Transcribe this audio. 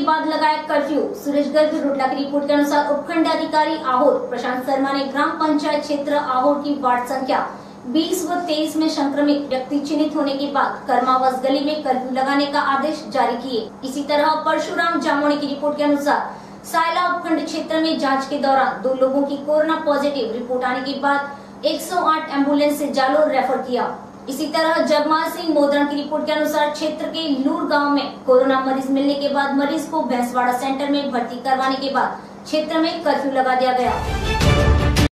के बाद लगाया कर्फ्यू। सुरेश गर्ग रोडला की रिपोर्ट के अनुसार उपखंड अधिकारी आहोर, प्रशांत शर्मा ने ग्राम पंचायत क्षेत्र आहोर की वार्ड संख्या 20 व 23 में संक्रमित व्यक्ति चिन्हित होने के बाद कर्मावस गली में कर्फ्यू लगाने का आदेश जारी किए। इसी तरह परशुराम जामोनी की रिपोर्ट के अनुसार सायला उपखंड क्षेत्र में जाँच के दौरान दो लोगों की कोरोना पॉजिटिव रिपोर्ट आने के बाद 108 एंबुलेंस से जालोर रेफर किया। इसी तरह जगमाल सिंह मोदरा की रिपोर्ट के अनुसार क्षेत्र के लूर गाँव में कोरोना मरीज़ मिलने के बाद मरीज़ को भैंसवाड़ा सेंटर में भर्ती करवाने के बाद क्षेत्र में कर्फ्यू लगा दिया गया।